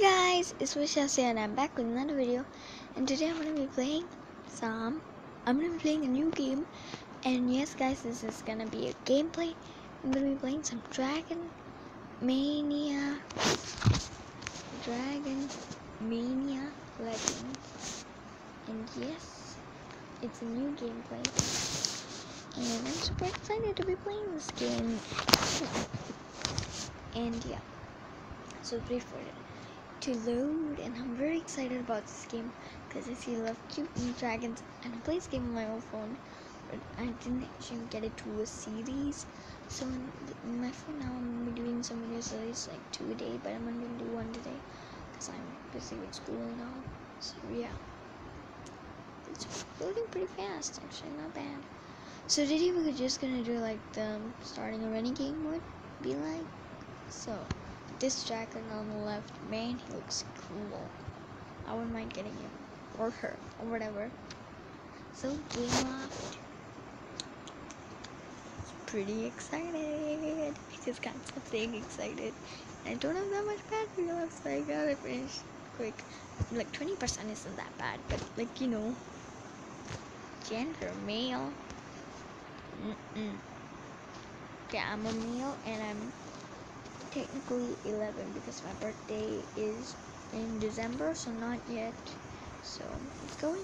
guys, it's Wishasya and I'm back with another video. And today I'm to be playing some, I'm to be playing a new game. And yes guys, this is to be a gameplay. I'm to be playing some Dragon Mania, Dragon Mania Legends. And yes, it's a new gameplay. And I'm super excited to be playing this game. And yeah, so brief for it to load and I'm very excited about this game because I see a lot of cute dragons and I play this game on my own phone but I didn't actually get it to a series. So my phone now I'm gonna be doing some videos at least like two a day but I'm only gonna do one today because I'm busy with school and all. So yeah. It's loading pretty fast actually not bad. So today we're just gonna do like the starting a running game would be like so this dragon on the left, man, he looks cool. I wouldn't mind getting him. Or her. Or whatever. So, game locked. Pretty excited. I just stop saying excited. I don't have that much battery left, so I gotta finish quick. Like 20% isn't that bad, but like, you know. Gender, male. Mm-mm. Yeah, I'm a male and I'm technically 11 because my birthday is in December, so not yet. So it's going.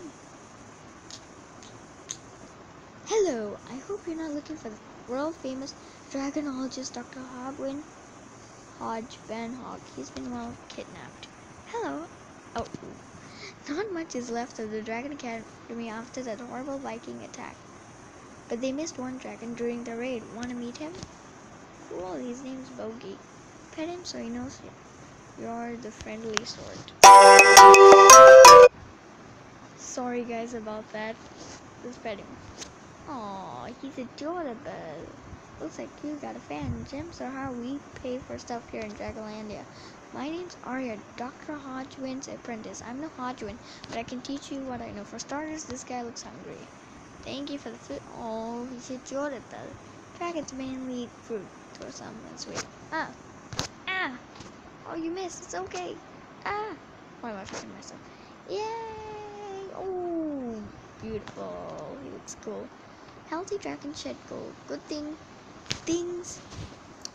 Hello, I hope you're not looking for the world famous dragonologist Dr. Hodwin Hodge Van Hog. He's been well kidnapped. Hello. Oh, not much is left of the Dragon Academy after that horrible Viking attack. But they missed one dragon during the raid. Want to meet him? Cool, his name's Bogey pet him so he knows you're the friendly sort. Sorry guys about that. Just pet him. Aw, he's adorable. Looks like you got a fan. Gems are how we pay for stuff here in Dragolandia. My name's Arya, Dr. Hodgwin's apprentice. I'm no Hodgwin, but I can teach you what I know. For starters, this guy looks hungry. Thank you for the food. Oh, he's adorable. Dragons mainly eat fruit or something sweet. Ah, Ah! Oh, you missed. It's okay. Ah! Why am I fighting myself? Yay! Oh, beautiful. He looks cool. Healthy dragon shed gold. Good thing. Things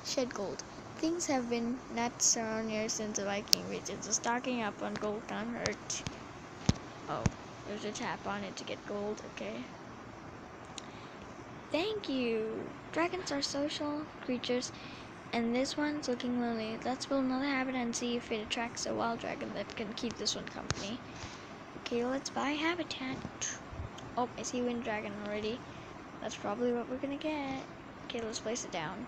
shed gold. Things have been not so here since the Viking region, so stocking up on gold can't hurt. Oh, there's a tap on it to get gold. Okay. Thank you. Dragons are social creatures and this one's looking lonely. Let's build another habitat and see if it attracts a wild dragon that can keep this one company. Okay, let's buy habitat. Oh, I see wind dragon already. That's probably what we're gonna get. Okay, let's place it down.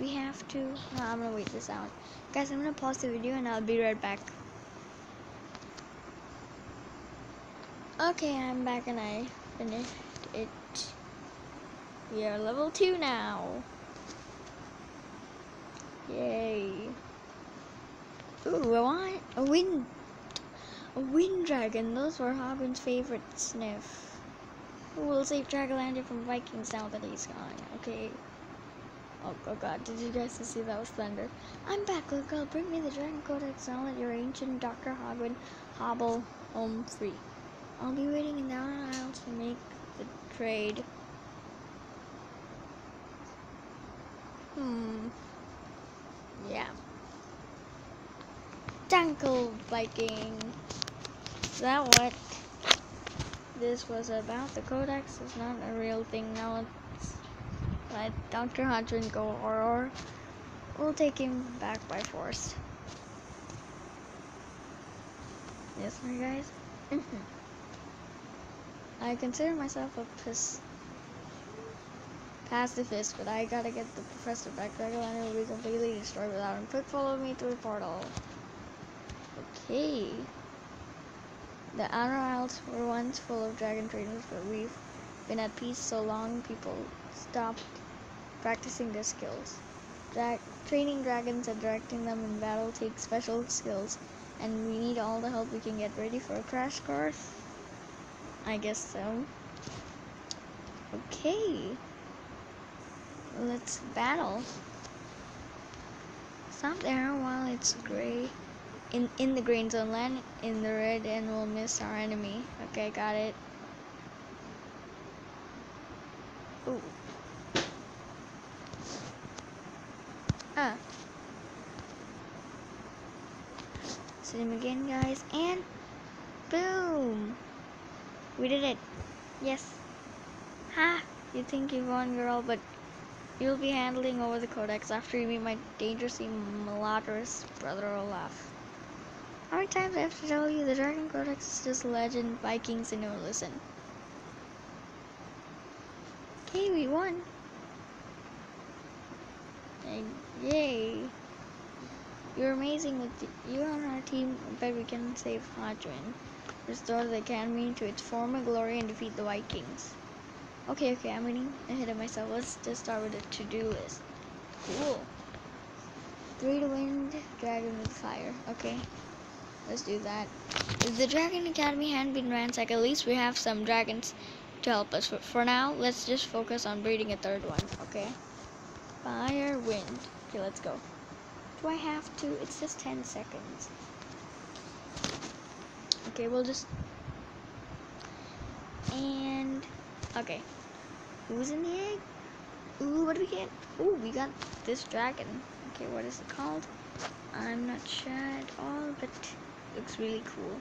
We have to. No, I'm gonna wait this out. Guys, I'm gonna pause the video and I'll be right back. Okay, I'm back and I finished it. We are level 2 now. Yay. Ooh, I want a wind a wind dragon. Those were Hobin's favorite sniff. We'll save Dragolandia from Vikings now that he's gone. Okay. Oh, oh god, did you guys see that was thunder? I'm back, look, I'll bring me the Dragon Codex and I'll let your ancient Dr. Hogwin hobble home free. I'll be waiting in the aisle to make the trade. Hmm. Yeah. Dunkle Viking. Is that what this was about? The Codex is not a real thing. Now let's let Dr. Hodgin go, or, or we'll take him back by force. Yes, my guys. Mm-hmm. I consider myself a piss pacifist, but I gotta get the professor back. Dragolandia will be completely destroyed without him. Quick, follow me through the portal. Okay. The outer isles were once full of dragon trainers, but we've been at peace so long people stopped practicing their skills. Dra training dragons and directing them in battle takes special skills, and we need all the help we can get ready for a crash course. I guess so. Okay. Let's battle. Stop there while it's gray in in the green zone, land in the red, and we'll miss our enemy. Okay, got it. Ooh. Ah. Set again, guys, and boom! We did it. Yes. Ha! You think you won, girl, but you'll be handling over the codex after you meet my dangerously malodorous brother Olaf. How many times I have to tell you the Dragon Codex is just legend, Vikings, and never listen. Okay, we won. And yay. You're amazing with the, you're on our team. I bet we can save Hadron, restore the academy to its former glory, and defeat the Vikings. Okay, okay, I'm getting ahead of myself. Let's just start with a to-do list. Cool. Three to wind, dragon with fire. Okay, let's do that. If the Dragon Academy hadn't been ransacked, at least we have some dragons to help us. For, for now, let's just focus on breeding a third one, okay? Fire, wind. Okay, let's go. Do I have to? It's just 10 seconds. Okay, we'll just... And... Okay. Who's in the egg? Ooh, what do we get? Ooh, we got this dragon. Okay, what is it called? I'm not sure at all, but looks really cool.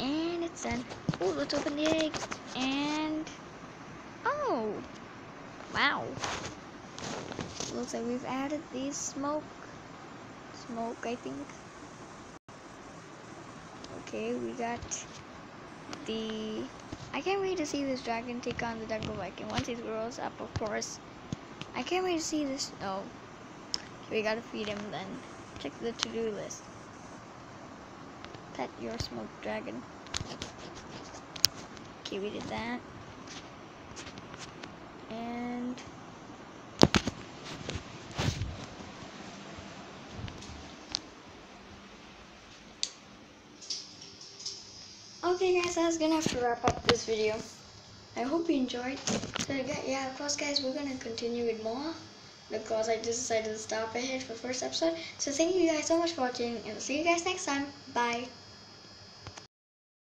And it's done. Oh, let's open the egg. And... Oh! Wow. Looks like we've added the smoke. Smoke, I think. Okay, we got the... I can't wait to see this dragon take on the Jungle Viking. Once he grows up, of course. I can't wait to see this... Oh. We gotta feed him then. Check the to-do list. Pet your smoke dragon. Okay, we did that. And... Okay guys, I was gonna have to wrap up this video. I hope you enjoyed. So yeah, of course guys, we're gonna continue with more because I just decided to stop ahead for the first episode. So thank you guys so much for watching and I'll see you guys next time. Bye.